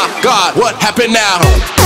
my God, what happened now?